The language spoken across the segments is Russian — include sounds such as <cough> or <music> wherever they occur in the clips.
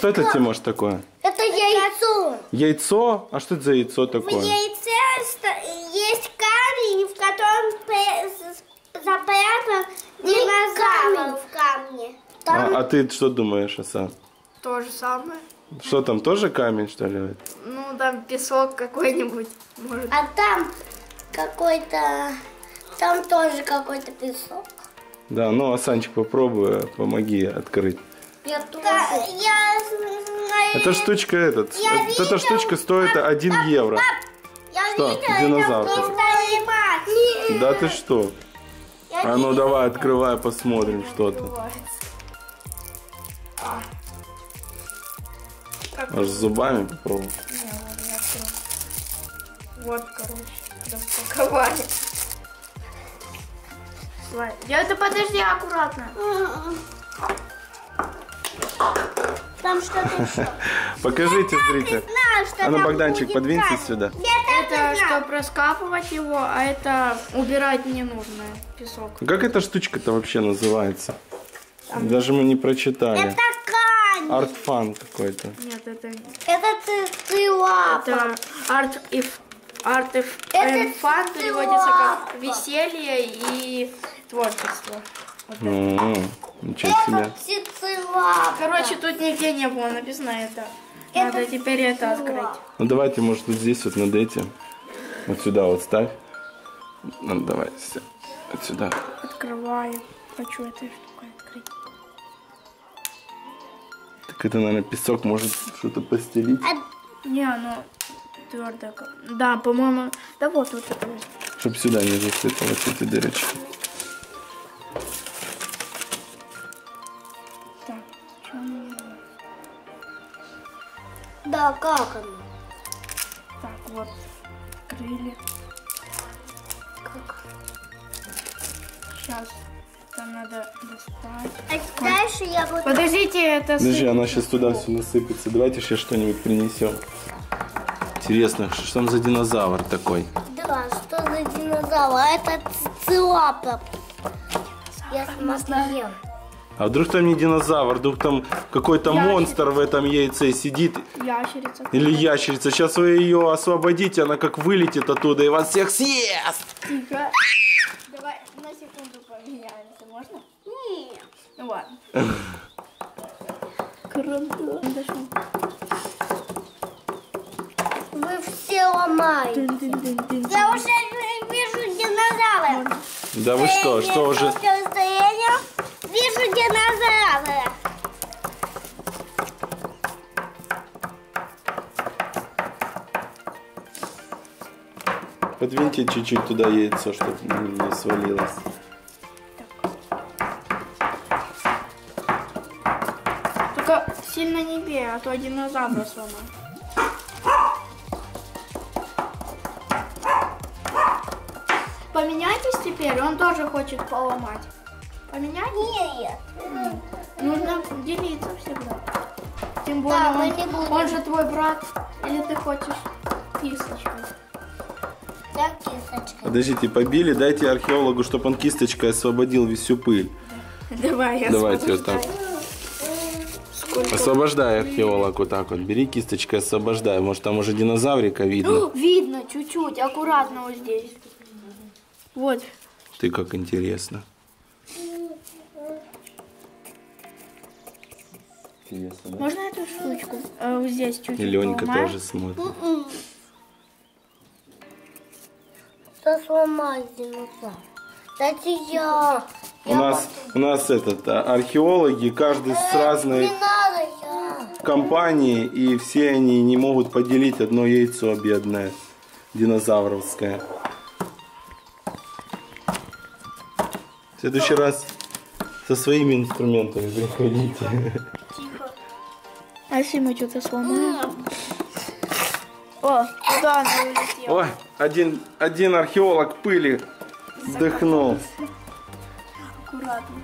что это, Тимош, такое? Это яйцо. Яйцо? А что это за яйцо В такое? яйце ста- есть камень, в котором запрятан динозавр в камне. А, а ты что думаешь, Асан? То же самое. Что там, тоже камень, что ли? Ну, там песок какой-нибудь. Может. А там какой-то... Там тоже какой-то песок. Да, ну, Асанчик, попробуй, помоги открыть. Я тоже. я знаю. Эта штучка этот, Я вот эта видел. штучка стоит 1 евро. Я Что, видела, динозавр? Да ты что? Я А ну давай, открывай, посмотрим, что там. Аж с зубами попробуй. Вот, короче, распаковали. Я это подожди, аккуратно. Там что-то <laughs> еще. Покажите зрителям. Что А ну, Богданчик, подвинься сюда. И Это знаю. чтобы раскапывать его, а это убирать ненужное песок. Как эта штучка-то вообще называется? Даже мы не прочитали. Это камень. Артфан какой-то. Нет, это. Это ты, ты лапа. Это if Это and fun цветы переводится как веселье и творчество. М, Ничего себе. Это птицы лапа. Короче, тут нигде не было написано это. Надо теперь это открыть. Ну давайте, может, вот здесь вот над этим. Вот сюда вот ставь. Ну давай, вот сюда. Открываю. Хочу этой штукой открыть. Так это, наверное, песок может что-то постелить. Не, оно твердое. как- Да, по-моему. Да вот, вот это. вот. Чтоб сюда не засыпалось эти дырочки. Да, как оно? Так, вот. Открыли. Как? Сейчас. Это надо достать. А дальше я буду... Подождите, это Подожди, она сейчас туда все насыпется. Давайте сейчас что-нибудь принесем. Интересно, что там за динозавр такой? Да, что за динозавр? А Это цилапа. Я смотрел. А вдруг там не динозавр, вдруг там какой-то монстр в этом яйце сидит ящерица. или ящерица. Сейчас вы ее освободите, она как вылетит оттуда и вас всех съест. Тихо. Давай на секунду поменяемся, можно? Нет. Ну ладно. Круто. Вы все ломаете. Я уже вижу динозавра. Да вы что, что уже? Подвиньте чуть-чуть туда яйцо, чтобы не свалилось. Только сильно не бей, а то динозавра сломаю. Поменяйтесь теперь, он тоже хочет поломать. Поменяйтесь? Нет. Нужно делиться всегда. Тем более, Да, мы он, не будем. он же твой брат. Или ты хочешь кисточкой? Кисточка. Подождите, побили, дайте археологу, чтобы он кисточкой освободил всю пыль. Давай, я Давайте вот так. Сколько? Освобождай археолог вот так вот. Бери кисточкой, освобождай. Может там уже динозаврика видно. Видно, чуть-чуть, аккуратно вот здесь. Вот. Ты как интересно. Интересно, да? Можно эту штучку? Э, вот здесь чуть-чуть И Ленька тоже смотрит. Динозавр? Дайте я. У нас, у нас этот, а, археологи, каждый с разной надо я. компании, и все они не могут поделить одно яйцо бедное, динозавровское. В следующий раз со своими инструментами приходите. А если мы что-то сломаем? О, куда она улетела? Ой, один, один археолог пыли вдохнул. Аккуратно.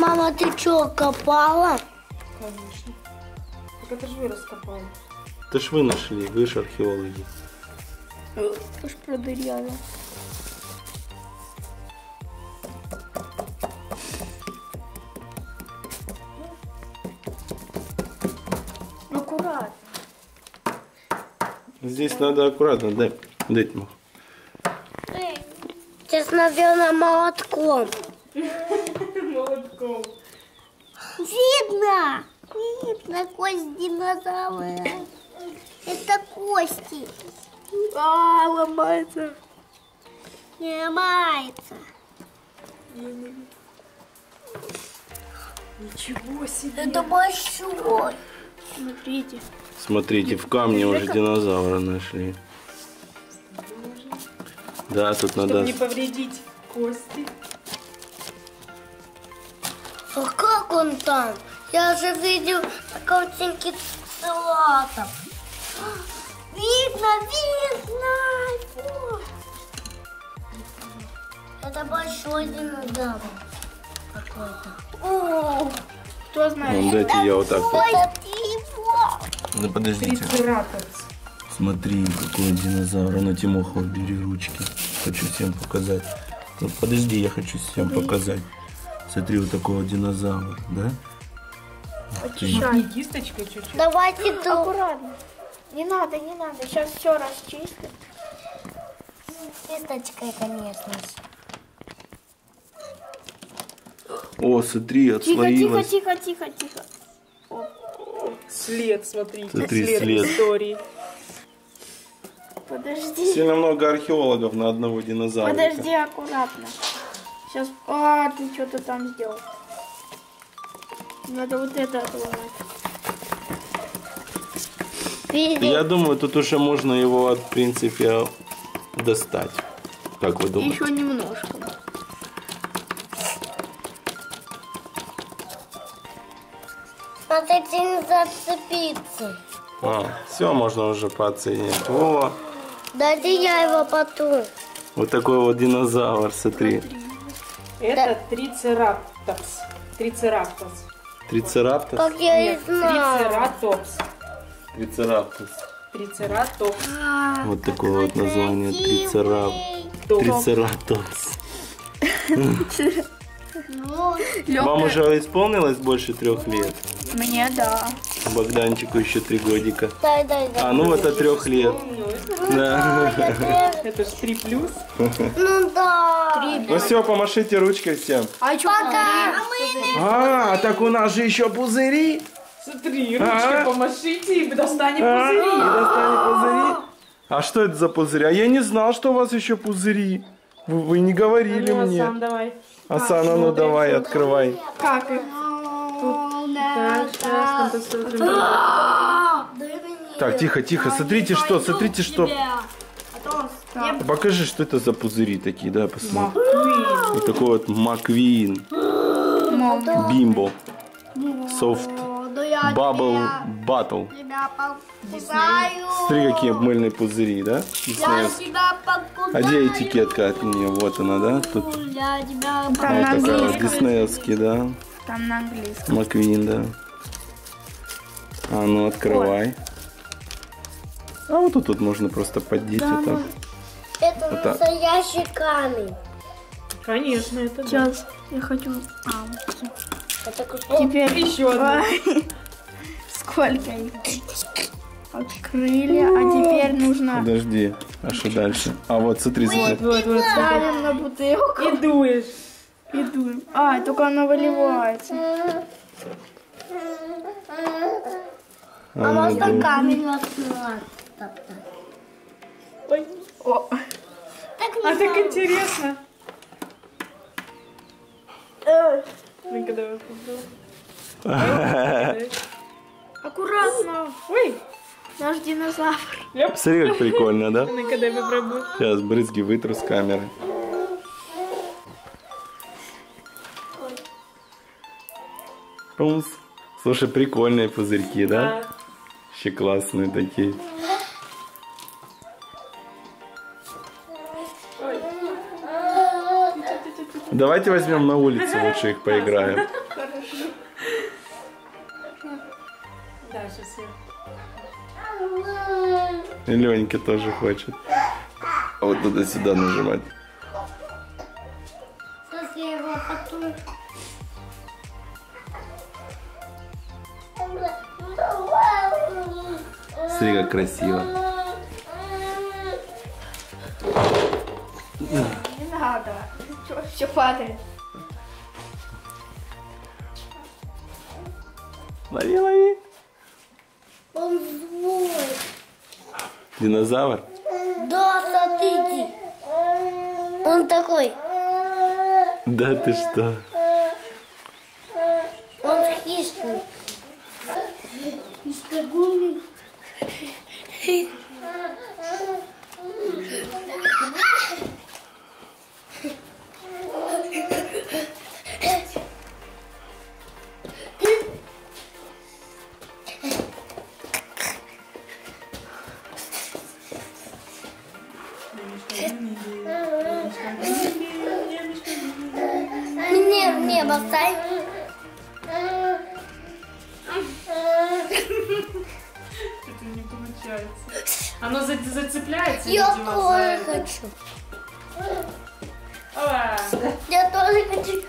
Мама, ты что, копала? Конечно. Так это же вы раскопали. Это ж вы нашли, вы же археологи. Уж продыряла. Здесь надо аккуратно, дай, дай мох. Сейчас, наверное, молотком. Молотком. Видно! Видно кость динозавра. Это кости. А, ломается. Не ломается. Ничего себе. Это большой. Смотрите. Смотрите, в камне уже динозавра нашли. Да, тут Чтобы надо... не повредить кости. А как он там? Я же видел с салатом. Видно, видно. Вот. Это большой динозавр какой-то. О, Кто знает? Ну, дайте я вот так вот. Да подождите. Трицератопс. Смотри, какой динозавр. Ну, Тимоха, убери ручки. Хочу всем показать. Ну, подожди, я хочу всем показать. Смотри, вот такого динозавра, да? Очищай. Кисточкой чуть-чуть. Давайте тут. Аккуратно. Не надо, не надо. Сейчас все расчистим. Кисточкой, конечно. О, смотри, Тихо, тихо, отслоилась. тихо, тихо, тихо. След, смотрите. Смотри, след. истории. Подожди. Сильно много археологов на одного динозавра. Подожди, аккуратно. Сейчас. А, ты что-то там сделал. Надо вот это отломать. Видишь? Я думаю, тут уже можно его, в принципе, достать. Как вы думаете? Еще немножко. Зацепиться. А, все, можно уже подсоединять. О, Дайте я его потом. вот такой вот динозавр, смотри. Это трицераптопс. Трицераптопс. Трицераптос? Как я и знала. трицератопс. Трицераптос. Трицератопс. Вот такое вот название. Трицерап... Трицератопс. <laughs> Вам уже исполнилось больше трех лет? Мне да. Богданчику еще три годика. Дай, дай, дай. А, ну это трех лет. Да. <laughs> Это ж 3 плюс. Ну да. Ну все, помашите ручкой всем. А что Пока. А, так у нас же еще пузыри. Смотри, А? ручкой помашите и достанем А, пузыри. достали пузыри. А что это за пузыри? А я не знал, что у вас еще пузыри. Вы, вы не говорили Ну, мне. сам давай. Асана, ну давай, открывай. Как их? Концентрируем. Так, тихо, тихо. Смотрите, что, смотрите, что. Покажи, что это за пузыри такие, да, посмотри. Вот такой вот Маквин. Бимбо. Софт. Бабл Батл. Смотри, какие мыльные пузыри, да? А где этикетка от нее? Вот она, да? Тут вот такая вот диснеевский, да? Там на английском. Маквин, да. А ну открывай. А вот тут, тут можно просто поддеть это. Это Вот так. настоящий камень. Конечно, это да. Сейчас я хочу. А, всё. Это какой? Теперь Еще одна. <laughs> Сколько их? Открыли, а теперь нужно Подожди, а что дальше? А вот смотри, смотри. Вот, вот. ставим на бутылку И дуешь. И дуем. А, только она выливается. А, ну, Можно да. камень. Ой. О, Так А так интересно. <laughs> Аккуратно. Ой. Наш динозавр. Смотри, как прикольно, да? Сейчас брызги вытру с камеры. Пумс. Слушай, прикольные пузырьки, да? Вообще классные такие. Давайте возьмем на улице, лучше их поиграем. Да, сейчас я. И Ленька тоже хочет. А Вот туда-сюда нажимать. Сейчас я его потом... Смотри, как красиво. Не надо. что Все падает. Лови, лови. Он злой. Динозавр? Да, смотрите. Он такой. Да ты что? Он хищный. Из мне, мне бросай. Получается. Оно за- зацепляется. Я видимо, за тоже это. хочу. Ова. Я тоже хочу.